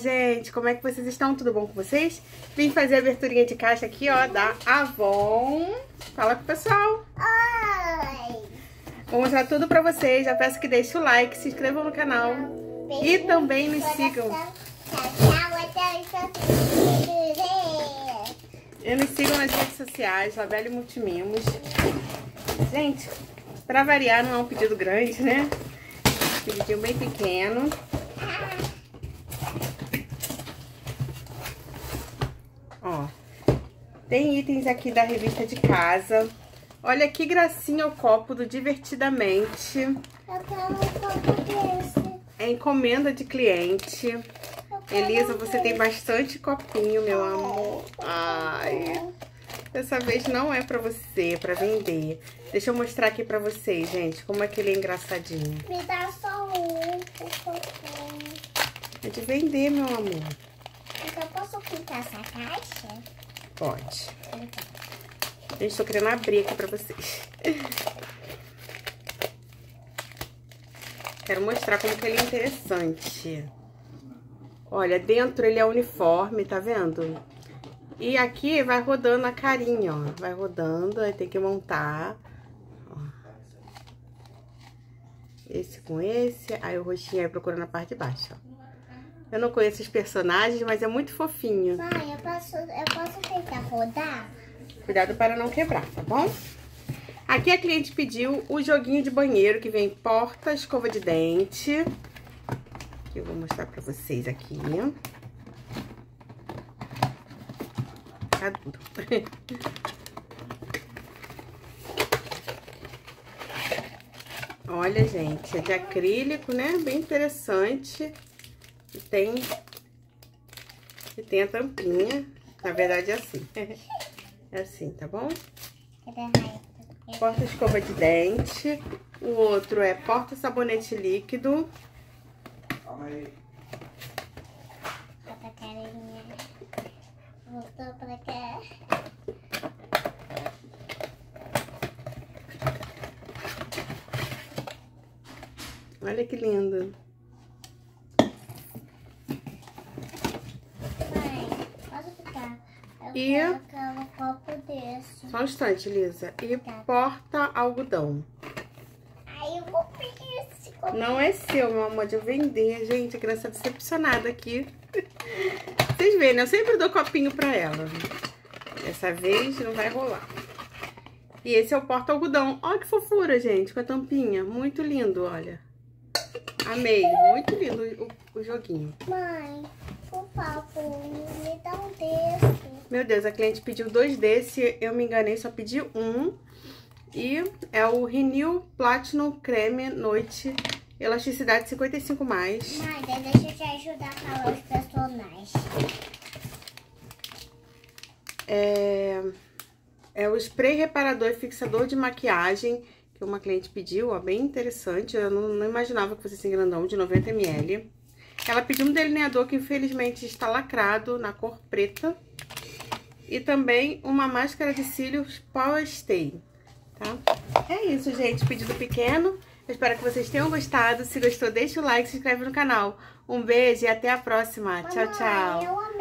Gente, como é que vocês estão? Tudo bom com vocês? Vim fazer a aberturinha de caixa aqui, ó, da Avon. Fala com o pessoal. Oi! Vou mostrar tudo pra vocês. Já peço que deixem o like, se inscrevam no canal. E também nos sigam. E nos sigam nas redes sociais, Labelle Multimimos. Gente, pra variar, não é um pedido grande, né? Pedidinho bem pequeno. Tem itens aqui da revista de casa. Olha que gracinha o copo do Divertidamente. Eu quero um copo desse. É encomenda de cliente. Elisa, você tem bastante copinho, meu amor. Ai, dessa vez não é pra você, é pra vender. Deixa eu mostrar aqui pra vocês, gente, como é que ele é engraçadinho. Me dá só um, por favor. É de vender, meu amor. Então, eu posso pintar essa caixa? Pode. Gente, tô querendo abrir aqui pra vocês. Quero mostrar como que ele é interessante. Olha, dentro ele é uniforme, tá vendo? E aqui vai rodando a carinha, ó. Vai rodando, aí tem que montar. Ó. Esse com esse, aí o rostinho aí procurando a parte de baixo, ó. Eu não conheço os personagens, mas é muito fofinho. Mãe, eu posso, eu posso tentar rodar? Cuidado para não quebrar, tá bom? Aqui a cliente pediu o joguinho de banheiro que vem porta, escova de dente. Que eu vou mostrar pra vocês aqui. Tá duro. Olha, gente, é de acrílico, né? Bem interessante. E tem, e tem a tampinha. Na verdade é assim. É assim, tá bom? Raia? Porta escova de dente. O outro é porta sabonete líquido. Bota a carinha. Voltou pra cá. Olha que lindo. Mãe, posso ficar? Eu E- aquele copo desse. Só um instante, Lisa. E porta algodão. Aí eu vou pedir esse copo. Não é seu, meu amor, de eu vender. Gente, a criança decepcionada aqui. Vocês veem, né? Eu sempre dou copinho pra ela. Dessa vez não vai rolar. E esse é o porta algodão. Olha que fofura, gente, com a tampinha. Muito lindo, olha. Amei. Muito lindo o, o joguinho. Mãe, por favor, me dá um desse. Meu Deus, a cliente pediu dois desse, eu me enganei, só pedi um. E é o Renew Platinum Creme Noite, elasticidade 55+. Mais. Mãe, daí deixa eu te ajudar a falar os personagens. É, é o spray reparador e fixador de maquiagem, que uma cliente pediu, ó, bem interessante. Eu não, não imaginava que fosse esse grandão, de 90ml. Ela pediu um delineador que infelizmente está lacrado na cor preta. E também uma máscara de cílios Power Stay, tá? É isso, gente. Pedido pequeno. Eu espero que vocês tenham gostado. Se gostou, deixa o like, se inscreve no canal. Um beijo e até a próxima. Tchau, tchau. Amei.